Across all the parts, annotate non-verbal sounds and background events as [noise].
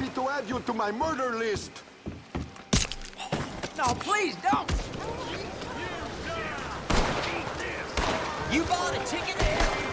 Happy to add you to my murder list. No, please don't. You bought a ticket?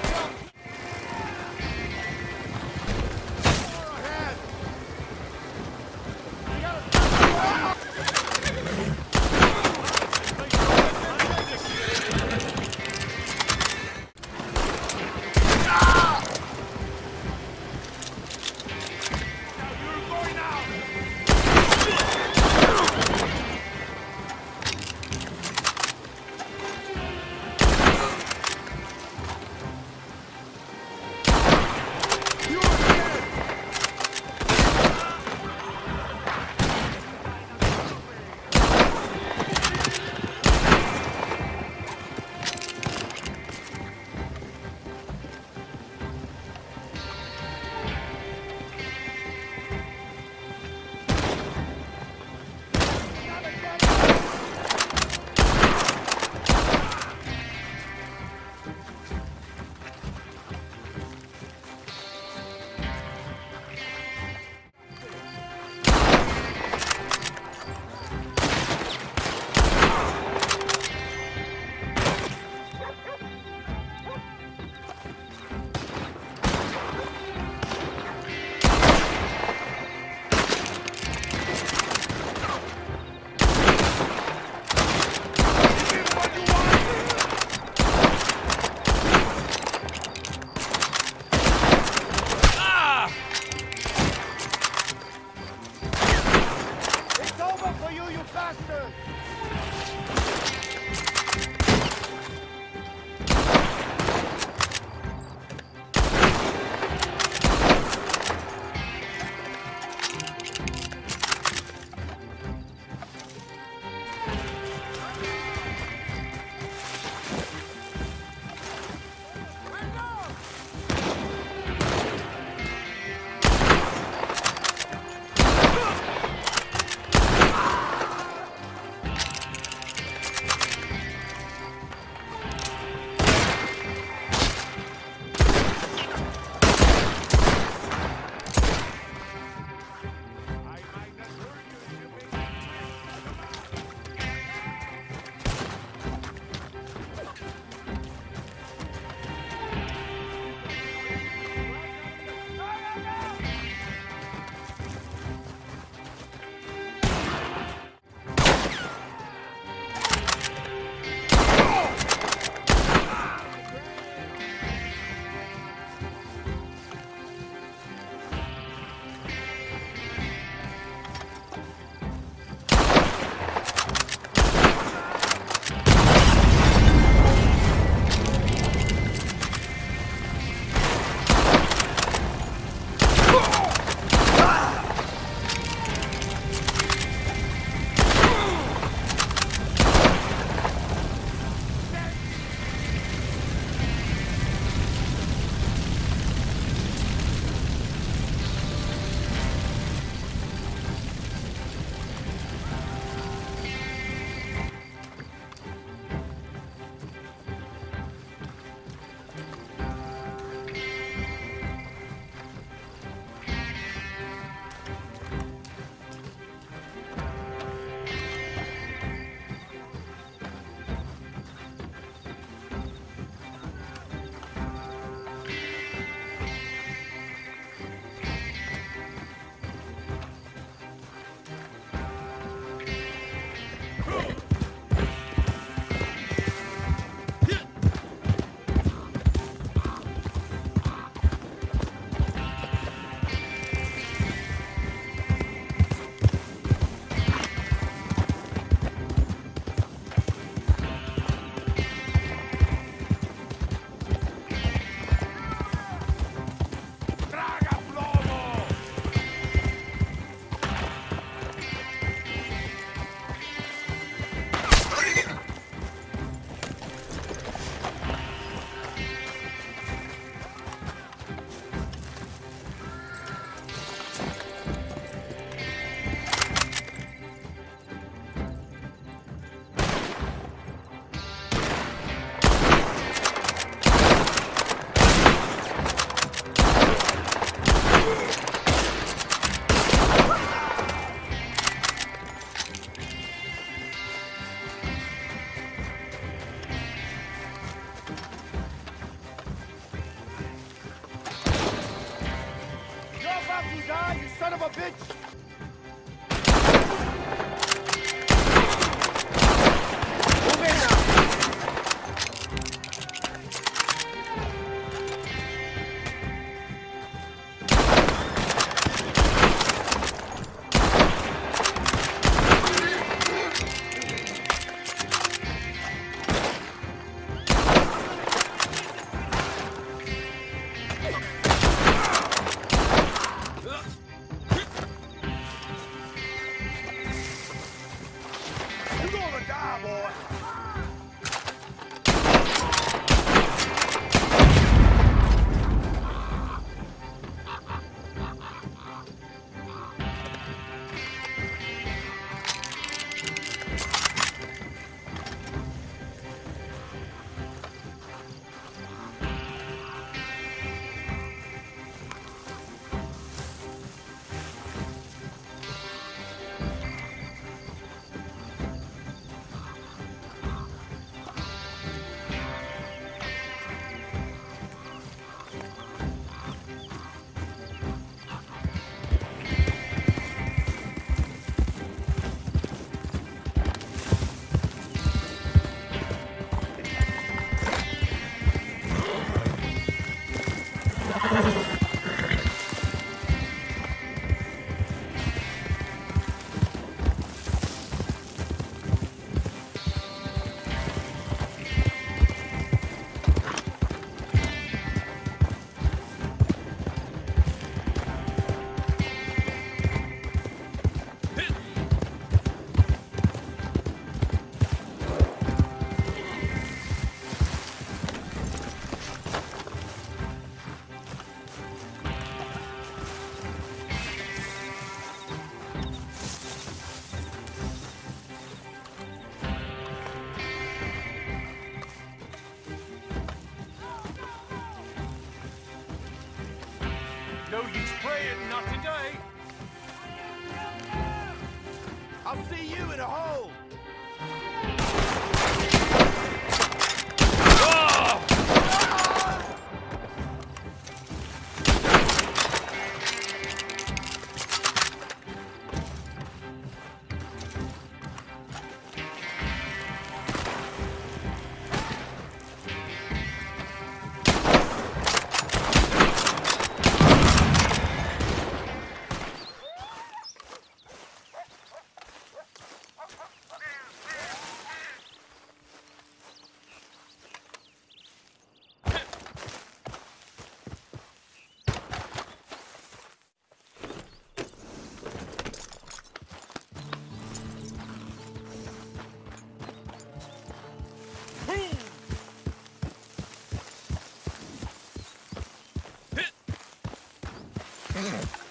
I'll see you in a hole! Yeah. [laughs]